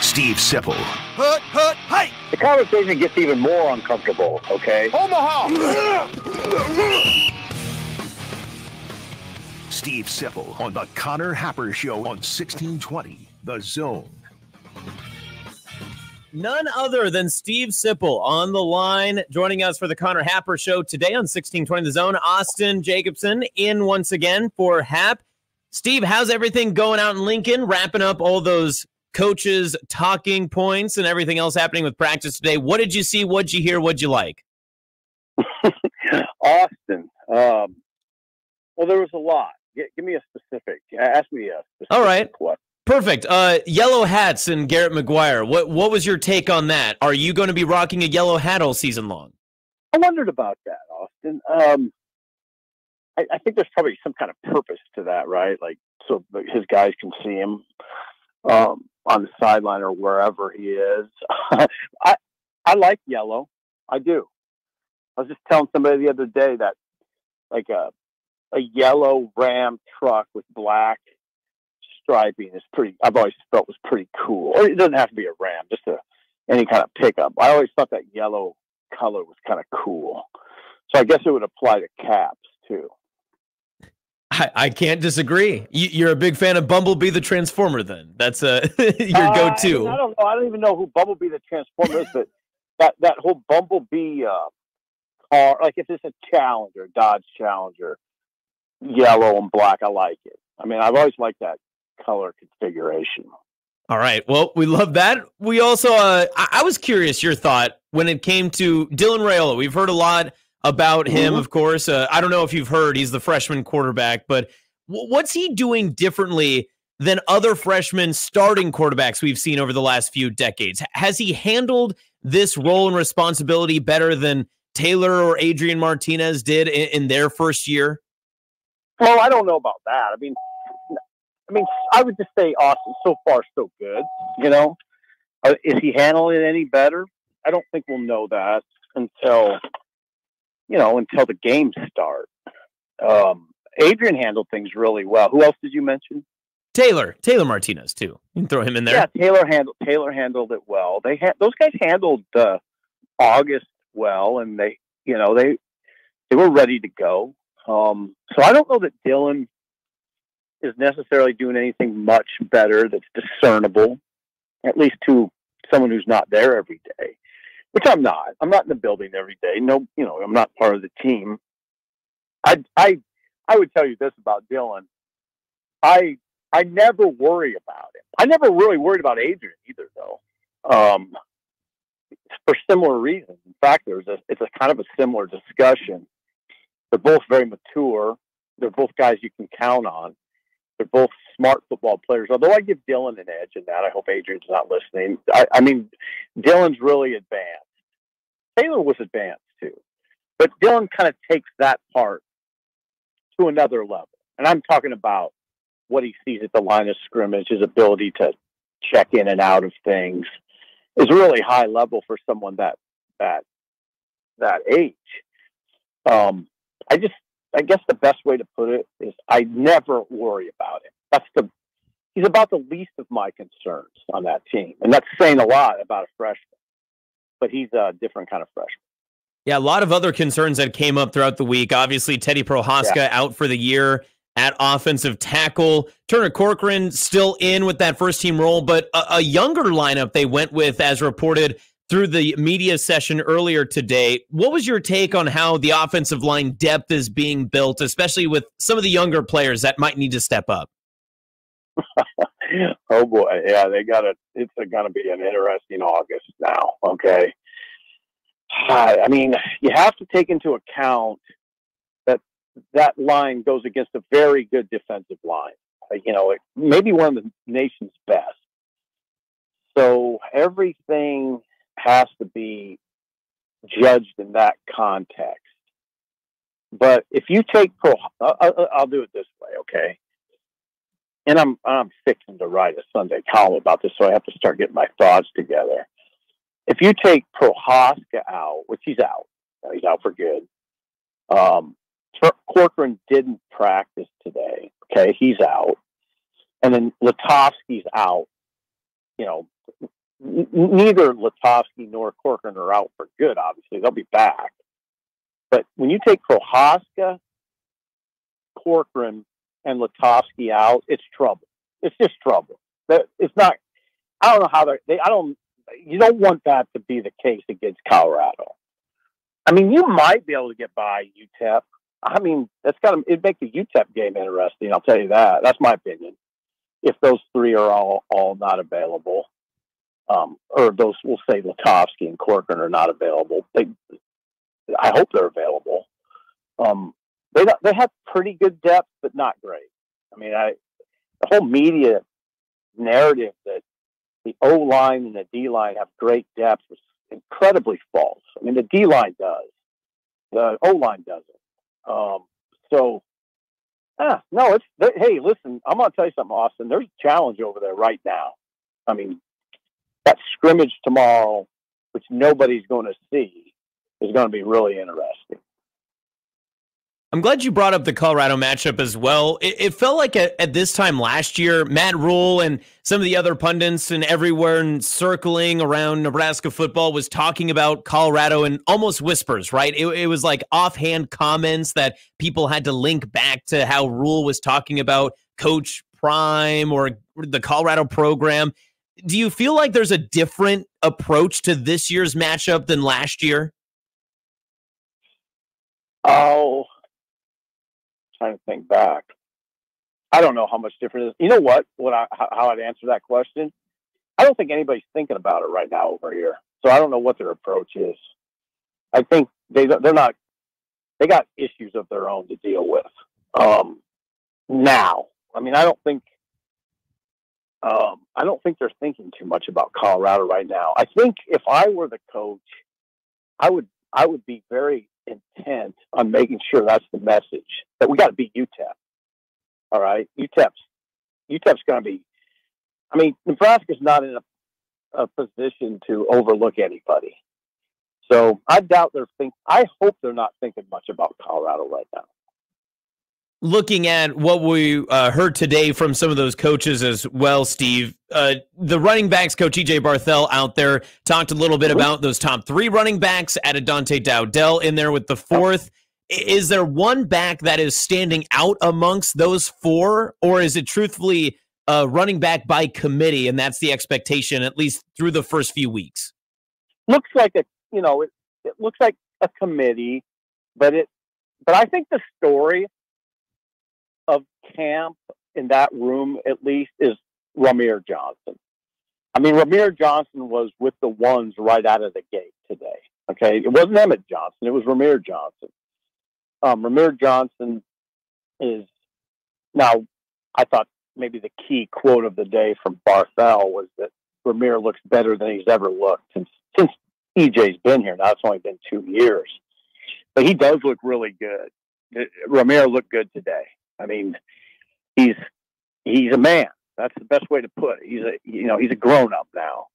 Steve Sipple, Hut, hut, hey! The conversation gets even more uncomfortable, okay? Omaha! Steve Sipple on the Connor Happer Show on 1620 The Zone. None other than Steve Sipple on the line, joining us for the Connor Happer Show today on 1620 The Zone. Austin Jacobson in once again for Hap. Steve, how's everything going out in Lincoln? Wrapping up all those coaches' talking points and everything else happening with practice today. What did you see? What'd you hear? What'd you like? Austin. Um, well, there was a lot. G- give me a specific. Ask me a specific All right. question. Perfect. Uh, yellow hats and Garrett McGuire. What what was your take on that? Are you going to be rocking a yellow hat all season long? I wondered about that, Austin. Um, I, I think there's probably some kind of purpose to that, right? Like, so his guys can see him um, on the sideline or wherever he is. I I like yellow. I do. I was just telling somebody the other day that like a a yellow Ram truck with black striping is pretty. I've always felt was pretty cool. Or it doesn't have to be a Ram, just a any kind of pickup. I always thought that yellow color was kind of cool. So I guess it would apply to caps too. I, I can't disagree. You, you're a big fan of Bumblebee the Transformer, then that's uh, your Uh, go-to. I, don't know. I don't even know who Bumblebee the Transformer is, but that that whole Bumblebee uh, car, like if it's a Challenger, Dodge Challenger, yellow and black, I like it. I mean, I've always liked that color configuration. All right. Well, we love that. We also, uh, I, I was curious your thought when it came to Dylan Raiola. We've heard a lot about him, Mhm. of course. Uh, I don't know if you've heard, he's the freshman quarterback, but w- what's he doing differently than other freshmen starting quarterbacks we've seen over the last few decades? Has he handled this role and responsibility better than Taylor or Adrian Martinez did in, in their first year? Well, I don't know about that. I mean, I mean, I would just say Austin. So far, so good. You know, uh, is he handling it any better? I don't think we'll know that until you know until the games start. Um, Adrian handled things really well. Who else did you mention? Taylor, Taylor Martinez, too. You can throw him in there. Yeah, Taylor handled Taylor handled it well. They had those guys handled uh, August well, and they you know they they were ready to go. Um, so I don't know that Dylan is necessarily doing anything much better that's discernible, at least to someone who's not there every day, which I'm not. I'm not in the building every day. No, you know, I'm not part of the team. I I I would tell you this about Dylan. I I never worry about him. I never really worried about Adrian either, though. Um, for similar reasons. In fact, there's a it's a kind of a similar discussion. They're both very mature. They're both guys you can count on. They're both smart football players. Although I give Dylan an edge in that. I hope Adrian's not listening. I, I mean, Dylan's really advanced. Taylor was advanced too, but Dylan kind of takes that part to another level. And I'm talking about what he sees at the line of scrimmage, his ability to check in and out of things is really high level for someone that that that age. Um, I just, I guess the best way to put it is, I never worry about him. That's the he's about the least of my concerns on that team, and that's saying a lot about a freshman. But he's a different kind of freshman. Yeah, a lot of other concerns that came up throughout the week. Obviously, Teddy Prochazka out for the year at offensive tackle. Turner Corcoran still in with that first team role, but a, a younger lineup they went with, as reported through the media session earlier today. What was your take on how the offensive line depth is being built, especially with some of the younger players that might need to step up? oh boy, yeah, they got to. It's going to be an interesting August now. Okay, I mean, you have to take into account that that line goes against a very good defensive line. Uh, You know, it, maybe one of the nation's best. So everything has to be judged in that context. But if you take pro, I'll, I'll- I'll do it this way, okay? And I'm I'm fixing to write a Sunday column about this, so I have to start getting my thoughts together. If you take Prochazka out, which he's out, he's out for good. Um, Corcoran didn't practice today. Okay, he's out, and then Lutovsky's out you know, neither Lutovsky nor Corcoran are out for good. Obviously, they'll be back. But when you take Prochazka, Corcoran, and Lutovsky out, it's trouble. It's just trouble. It's not. I don't know how they're. They, I don't. You don't want that to be the case against Colorado. I mean, you might be able to get by UTEP. I mean, that's got to it'd make the UTEP game interesting. I'll tell you that. That's my opinion. If those three are all all not available, um, or those we'll say Lutovsky and Corcoran are not available, they I hope they're available. Um, they they have pretty good depth, but not great. I mean, I the whole media narrative that the O line and the D line have great depth was incredibly false. I mean, the D line does, the O line doesn't. Um, so, ah, no, it's hey, listen, I'm going to tell you something, Austin. There's a challenge over there right now. I mean, that scrimmage tomorrow, which nobody's going to see, is going to be really interesting. I'm glad you brought up the Colorado matchup as well. It, it felt like at, this time last year, Matt Rhule and some of the other pundits and everywhere and circling around Nebraska football was talking about Colorado in almost whispers, right? It, it was like offhand comments that people had to link back to how Rhule was talking about Coach Prime or the Colorado program. Do you feel like there's a different approach to this year's matchup than last year? Oh, trying to think back. I don't know how much different it is. You know what? What I, how I'd answer that question? I don't think anybody's thinking about it right now over here. So I don't know what their approach is. I think they they're not. They got issues of their own to deal with. Um, now, I mean, I don't think. Um, I don't think they're thinking too much about Colorado right now. I think if I were the coach, I would I would be very intent on making sure that's the message that we got to beat UTEP. All right, UTEP's UTEP's going to be. I mean, Nebraska's not in a, a position to overlook anybody. So I doubt they're think. I hope they're not thinking much about Colorado right now looking at what we uh, heard today from some of those coaches as well, Steve, uh, the running backs coach EJ Barthel out there talked a little bit about those top three running backs, added Dante Dowdell in there with the fourth. Is there one back that is standing out amongst those four, or is it truthfully a running back by committee, and that's the expectation at least through the first few weeks? Looks like a you know it, it looks like a committee, but it but I think the story camp in that room, at least, is Rahmir Johnson. I mean, Rahmir Johnson was with the ones right out of the gate today. Okay, it wasn't Emmett Johnson; it was Rahmir Johnson. Um, Rahmir Johnson is now. I thought maybe the key quote of the day from Barthel was that Rahmir looks better than he's ever looked since since EJ's been here. Now it's only been two years, but he does look really good. Rahmir looked good today. I mean, he's he's a man. That's the best way to put it. He's a you know he's a grown up now,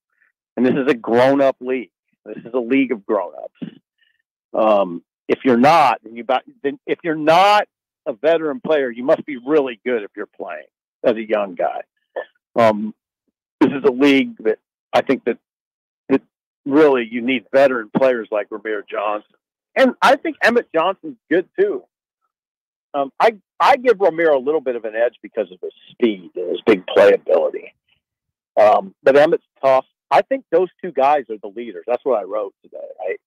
and this is a grown up league. This is a league of grown ups. Um, if you're not, you then if you're not a veteran player, you must be really good if you're playing as a young guy. Um, this is a league that I think that that really you need veteran players like Rahmir Johnson, and I think Emmett Johnson's good too. Um, I I give Rahmir a little bit of an edge because of his speed and his big playability. Um, but Emmett's tough. I think those two guys are the leaders. That's what I wrote today, right?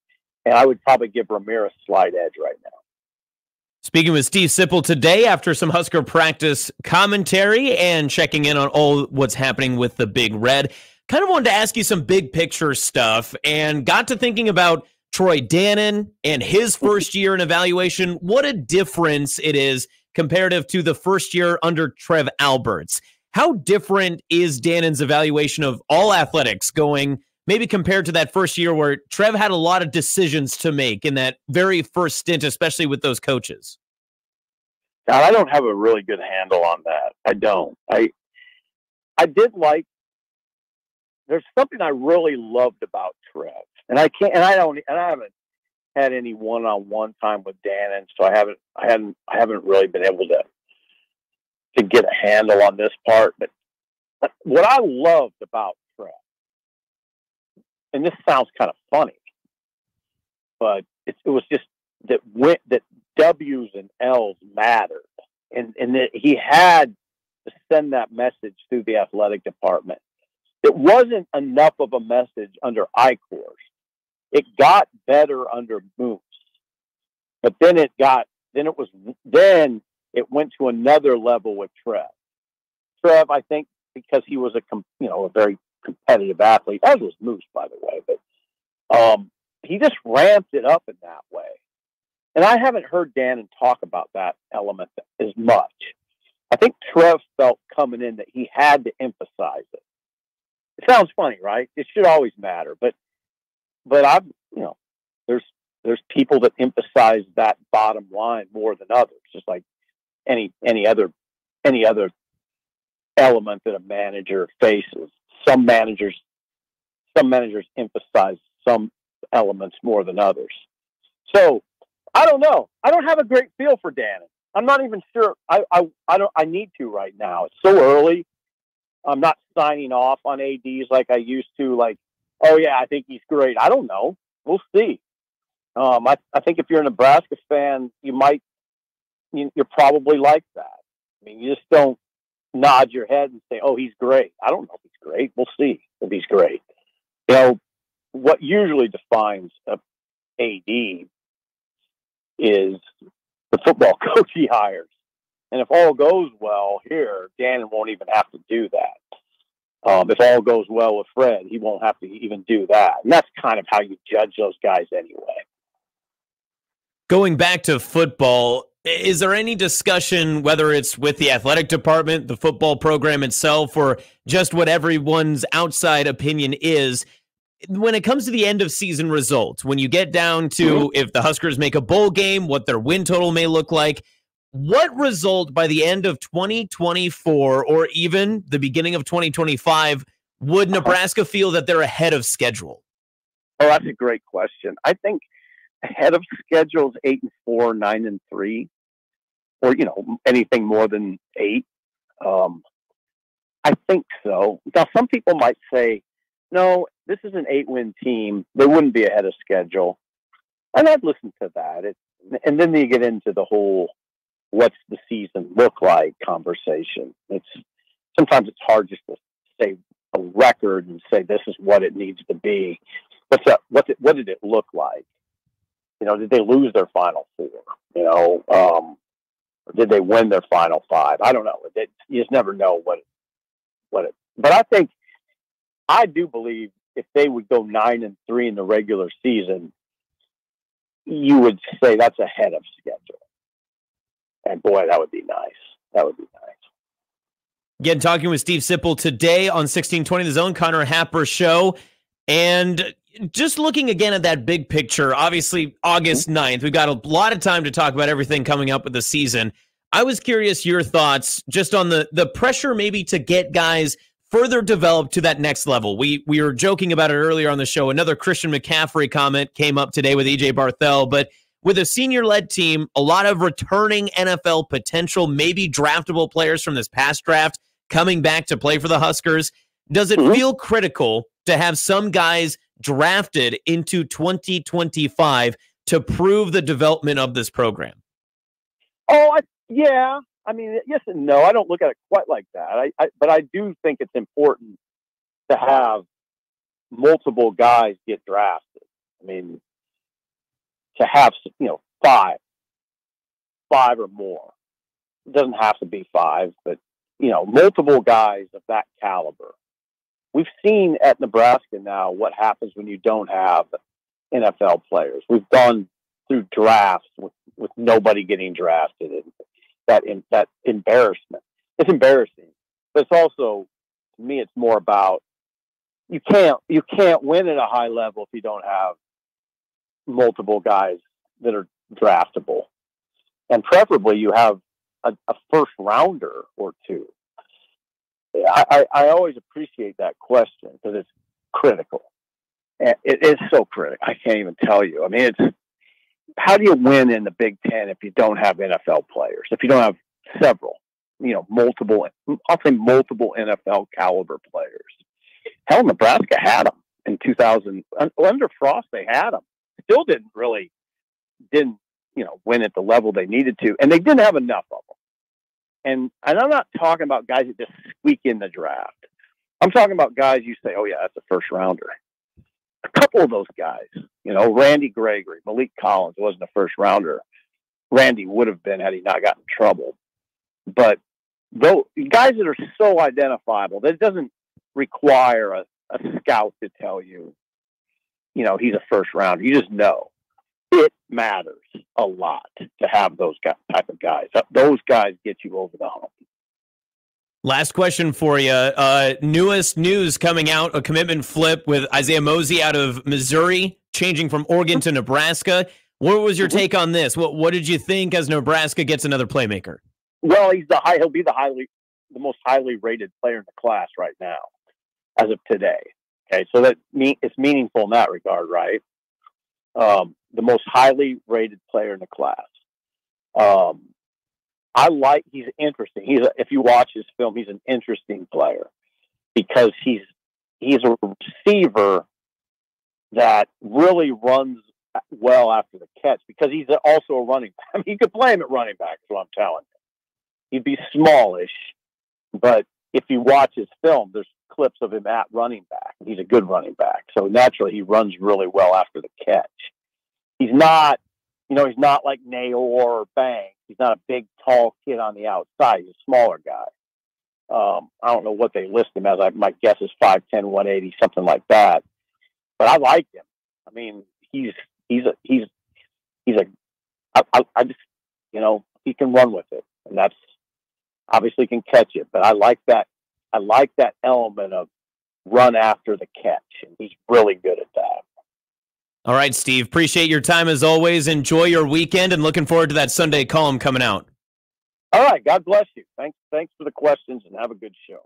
And I would probably give Rahmir a slight edge right now. Speaking with Steve Sipple today after some Husker practice commentary and checking in on all what's happening with the Big Red. Kind of wanted to ask you some big picture stuff and got to thinking about Troy Dannen and his first year in evaluation. What a difference it is comparative to the first year under Trev Alberts. How different is Dannen's evaluation of all athletics going, maybe compared to that first year where Trev had a lot of decisions to make in that very first stint, especially with those coaches? God, I don't have a really good handle on that. I don't. I I did like there's something I really loved about Trev. And I can't and I don't and I haven't had any one-on-one time with Dan, and so I haven't, I haven't, I haven't really been able to to get a handle on this part. But what I loved about Trev and this sounds kind of funny, but it, it was just that went that W's and L's mattered, and and that he had to send that message through the athletic department. It wasn't enough of a message under Eichorst. It got better under Moos, but then it got then it was then it went to another level with Trev. Trev, I think, because he was a you know a very competitive athlete, as was Moos, by the way, but um, he just ramped it up in that way. And I haven't heard Dan and talk about that element as much. I think Trev felt coming in that he had to emphasize it. It sounds funny, right? It should always matter, but but I've you know there's there's people that emphasize that bottom line more than others, just like any any other any other element that a manager faces. Some managers some managers emphasize some elements more than others. So I don't know. I don't have a great feel for Dannen. I'm not even sure. I, I I don't. I need to right now. It's so early. I'm not signing off on ads like I used to. Like, oh yeah, I think he's great. I don't know. We'll see. Um, I I think if you're a Nebraska fan, you might you're probably like that. I mean, you just don't nod your head and say, "Oh, he's great." I don't know if he's great. We'll see if he's great. You know, what usually defines a AD is the football coach he hires. And if all goes well here, Dan won't even have to do that. Um, if all goes well with Fred, he won't have to even do that. And that's kind of how you judge those guys anyway. Going back to football, is there any discussion, whether it's with the athletic department, the football program itself, or just what everyone's outside opinion is? When it comes to the end of season results, when you get down to mm-hmm. if the Huskers make a bowl game, what their win total may look like, what result by the end of 2024 or even the beginning of 2025 would. Nebraska feel that they're ahead of schedule? Oh, that's a great question. I think ahead of schedules eight and four, nine and three, or you know anything more than eight. Um, I think so. Now, some people might say, "No, this is an eight-win team. They wouldn't be ahead of schedule," and I'd listen to that. It, and then you get into the whole "what's the season look like?" conversation. It's sometimes it's hard just to say a record and say this is what it needs to be. What's that? What's it, what did it look like? You know, did they lose their final four? You know, um, did they win their final five? I don't know. It, you just never know what what it. But I think I do believe if they would go nine and three in the regular season, you would say that's ahead of schedule. And boy, that would be nice. That would be nice. Again, talking with Steve Sipple today on 1620 The Zone, Connor Happer Show. And just looking again at that big picture, obviously August 9th, we've got a lot of time to talk about everything coming up with the season. I was curious your thoughts just on the the pressure maybe to get guys further developed to that next level. We we were joking about it earlier on the show. Another Christian McCaffrey comment came up today with EJ Barthel, but with a senior led team, a lot of returning NFL potential, maybe draftable players from this past draft coming back to play for the Huskers. Does it mm-hmm. feel critical to have some guys drafted into 2025 to prove the development of this program? Oh, I, yeah. I mean, yes and no. I don't look at it quite like that. I, I, but I do think it's important to have multiple guys get drafted. I mean, to have you know five, five or more. It doesn't have to be five, but you know, multiple guys of that caliber we've seen at Nebraska now what happens when you don't have NFL players. We've gone through drafts with, with nobody getting drafted, and that in, that embarrassment. It's embarrassing, but it's also to me, it's more about you can't you can't win at a high level if you don't have multiple guys that are draftable, and preferably you have a, a first rounder or two I, I always appreciate that question because it's critical. It is so critical. I can't even tell you. I mean, it's how do you win in the Big Ten if you don't have NFL players? If you don't have several, you know, multiple, I'll say multiple NFL caliber players. Hell, Nebraska had them in 2000 under Frost they had him. Still didn't really didn't you know win at the level they needed to, and they didn't have enough of them. And and I'm not talking about guys that just squeak in the draft. I'm talking about guys you say, oh yeah, that's a first rounder. A couple of those guys, you know, Randy Gregory, Maliek Collins wasn't a first rounder. Randy would have been had he not gotten in trouble. But though guys that are so identifiable that it doesn't require a, a scout to tell you, you know, he's a first round. You just know it matters a lot to have those guys, type of guys. Those guys get you over the hump. Last question for you. Uh, newest news coming out: a commitment flip with Isaiah Mozee out of Missouri, changing from Oregon to Nebraska. What was your mm-hmm. take on this? What What did you think as Nebraska gets another playmaker? Well, he's the high. He'll be the highly, the most highly rated player in the class right now, as of today. Okay, so that me it's meaningful in that regard, right? Um, the most highly rated player in the class. Um, I like he's interesting. He's a, if you watch his film, he's an interesting player because he's he's a receiver that really runs well after the catch because he's also a running back. I mean, you could play him at running back, is what I'm telling you. He'd be smallish, but if you watch his film, there's clips of him at running back. He's a good running back. So naturally, he runs really well after the catch. He's not, you know, he's not like Neyor or Banks He's not a big, tall kid on the outside. He's a smaller guy. Um, I don't know what they list him as. I, my guess is 5'10", 180, something like that. But I like him. I mean, he's he's a he's he's a I, I, I just you know he can run with it, and that's obviously can catch it. But I like that. I like that element of run after the catch, and he's really good at that. All right, Steve. Appreciate your time as always. Enjoy your weekend and looking forward to that Sunday column coming out. All right. God bless you. Thanks. Thanks for the questions and have a good show.